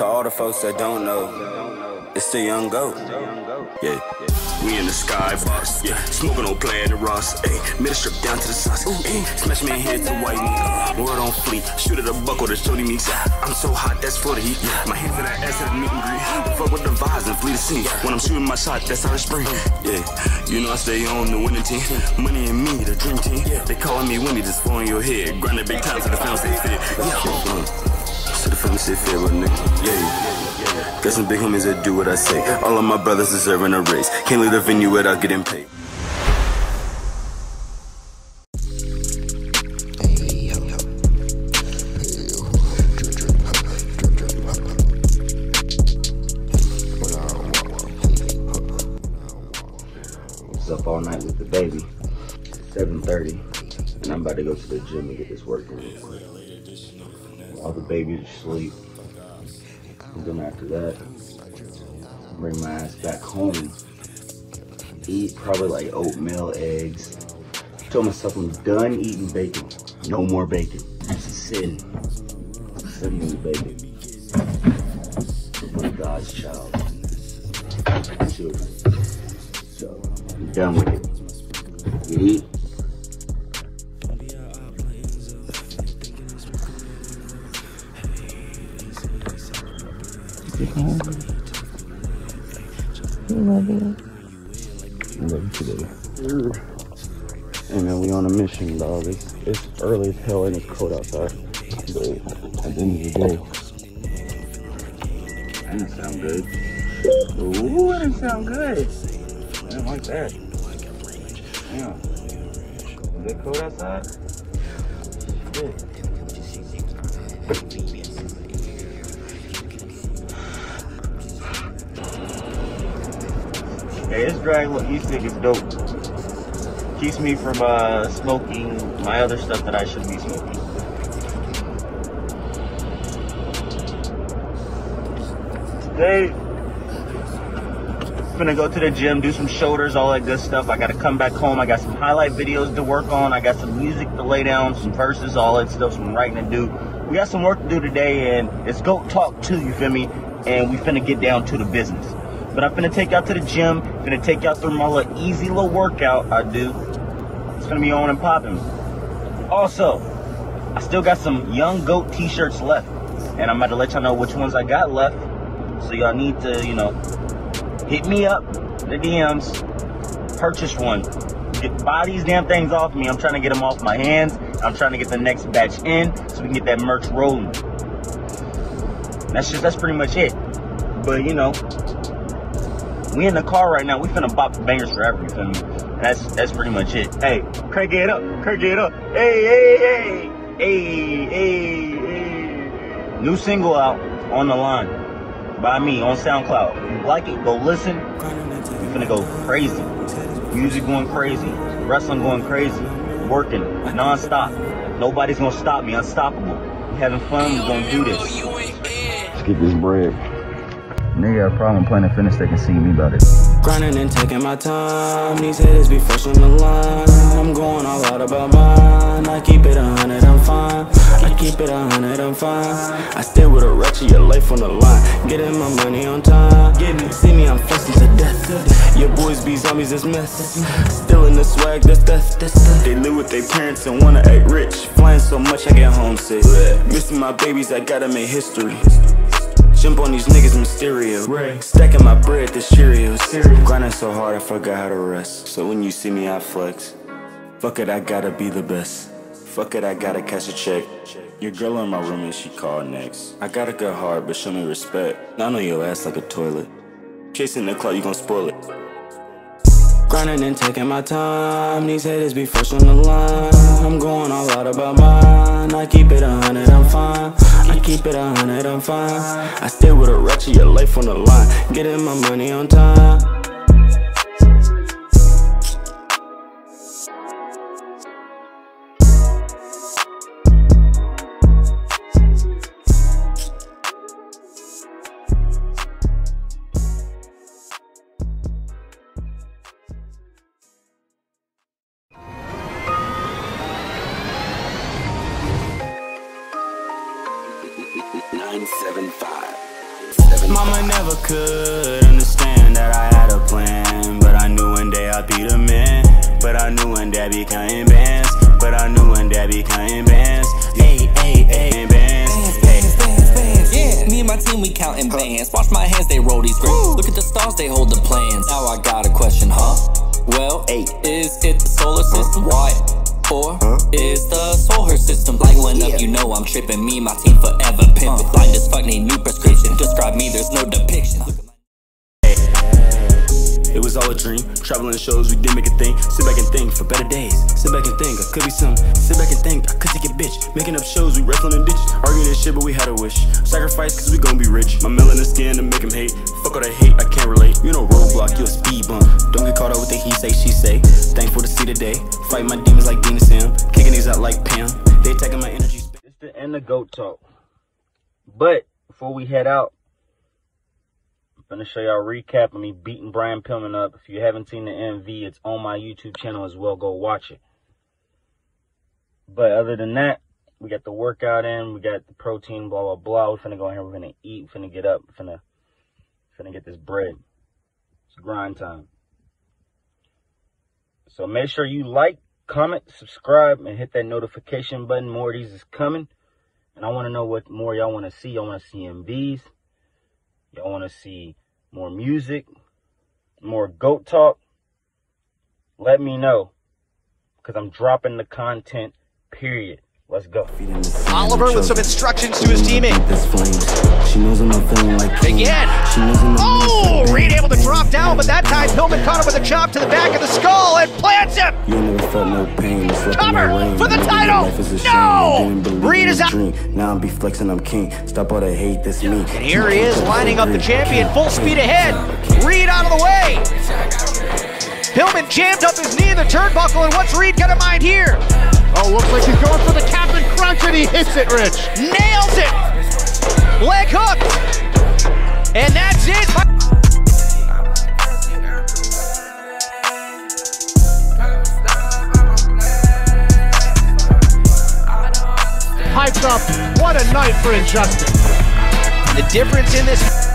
To all the folks that don't know, it's the young goat. Yeah, we in the skybox. Yeah, smoking on playing the Ross. Ayy, middle strip down to the sauce. Ayy, smash me in head to white meat. Word on fleet, shoot at a buckle to shorty meets. I'm so hot, that's for the heat. My hands in that ass at the meet and greet. Fuck with the vibes and flee the scene. When I'm shooting my shot, that's how I spring. Mm. Yeah, you know I stay on the winning team. Mm. Money and me, the dream team. They calling me Winnie, just fall your head. Grinding big time to the film say fit. Yeah, mm. Say fit, but nigga, yeah. Got some big homies that do what I say. All of my brothers deserving a raise. Can't leave the venue without getting paid. up all night with the baby. 7.30. And I'm about to go to the gym and get this work in real quick. All the babies asleep. And then after that, bring my ass back home. Eat probably like oatmeal, eggs. Told myself I'm done eating bacon. No more bacon. That's a sin. Sin to bacon. God's child. Children. So I'm done with it. You eat. Love you. I love you today. And then we on a mission, dog. It's, it's early as hell and it's cold outside. But at the end of the day, that didn't sound good. Ooh, that didn't sound good. I didn't like that. Damn. Is it cold outside? Shit. Hey, this Dragon Look E-Stick is dope. Keeps me from uh, smoking my other stuff that I should be smoking. Today, I'm gonna go to the gym, do some shoulders, all that good stuff. I gotta come back home. I got some highlight videos to work on. I got some music to lay down, some verses, all that stuff, some writing to do. We got some work to do today, and it's GOAT Talk too, you feel me? And we finna get down to the business. But I'm finna take y'all to the gym, finna take y'all through my little easy little workout I do. It's gonna be on and popping. Also, I still got some Young Goat t-shirts left. And I'm about to let y'all know which ones I got left. So y'all need to, you know, hit me up, the DMs, purchase one. Get, buy these damn things off me. I'm trying to get them off my hands. I'm trying to get the next batch in so we can get that merch rolling. That's just, that's pretty much it. But you know, we in the car right now. We finna bop the bangers forever. You feel me? And that's that's pretty much it. Hey, crank it up, crank it up. Hey, hey, hey, hey, hey, hey. New single out on the line by me on SoundCloud. If you like it, go listen. We finna go crazy. Music going crazy. Wrestling going crazy. Working non-stop. Nobody's gonna stop me. Unstoppable. We having fun. We gonna do this. Let's get this bread. Nigga a problem playing Fitness, they can see me about it. Grinding and taking my time. These haters be fresh on the line. I'm going all out about mine. I keep it a hundred, I'm fine. I keep it a hundred, I'm fine. I stay with a wretched, your life on the line. Getting my money on time. See me, I'm flexing to death. Your boys be zombies, that's mess. Still in the swag, that's death. They live with their parents and wanna act rich. Flying so much, I get homesick. Missing my babies, I gotta make history. Jump on these niggas Mysterio. Right. Stacking my bread, the Cheerios. Cereal. Grinding so hard, I forgot how to rest. So when you see me, I flex. Fuck it, I gotta be the best. Fuck it, I gotta catch a check. Your girl in my room and she called next. I got a good heart, but show me respect. I know your ass like a toilet. Chasing the clout, you gon' spoil it. Grinding and taking my time. These haters be fresh on the line. I'm going all out about mine. I keep it a hundred, I'm fine. I keep it a hundred, I'm fine. I stay with a wretched, your life on the line. Getting my money on time. Nine seven five. Mama never could understand that I had a plan. But I knew one day I'd be the man. But I knew one day I'd be counting bands. But I knew one day I'd be counting bands. Hey, hey, hey, bands. Hey. Yeah, me and my team, we counting bands. Watch my hands, they roll these grapes. Look at the stars, they hold the plans. Now I got a question, huh? Well, eight. Is it the solar system? Why? Or is the solar system like one up? You know I'm tripping. Me my team forever pimping. Blind as fuck, need new prescription. Describe me, there's no depiction. It was all a dream. Traveling shows, we did make a thing. Sit back and think for better days. Sit back and think, I could be some. Sit back and think, I could take a bitch. Making up shows, we wrestling in ditches. Arguing this shit, but we had a wish. Sacrifice, cause we gon' be rich. My melanin skin to make him hate. Fuck all that hate, I can't relate. You know, roadblock, you a speed bump. Don't get caught up with the he say, she say. Thankful to see the day. Fight my demons like Dina Sam. Kicking these out like Pam. They taking my energy. It's the end of Goat Talk. But before we head out, gonna show y'all a recap of me beating Brian Pillman up. If you haven't seen the MV, it's on my YouTube channel as well. Go watch it. But other than that, we got the workout in, we got the protein, blah blah blah. We're finna go in here, we're finna eat, we're finna get up, we're finna finna get this bread. It's grind time. So make sure you like, comment, subscribe, and hit that notification button. More of these is coming. And I want to know what more y'all want to see. Y'all want to see MVs. Y'all want to see more music, more goat talk. Let me know. Because I'm dropping the content, period. Let's go. Oliver with some instructions to his teammate. She knows I'm feeling like. Again. She knows I'm not Oh, Reed able to drop down, but that time Pillman caught him with a chop to the back of the skull and plants him. You ain't never felt no pain. Cover for the title. life is a shame. No. I didn't believe Reed is out. Now I'm be flexing, I'm king. Stop all the hate, that's me. And here he is lining up the champion, full speed ahead. Reed out of the way. Pillman jammed up his knee in the turnbuckle, and what's Reed gonna mind here? Oh, looks like he's going for the Captain Crunch and he hits it, Rich. Nails it. Leg hook. And that's it. Piped up. What a night for Injustice. The difference in this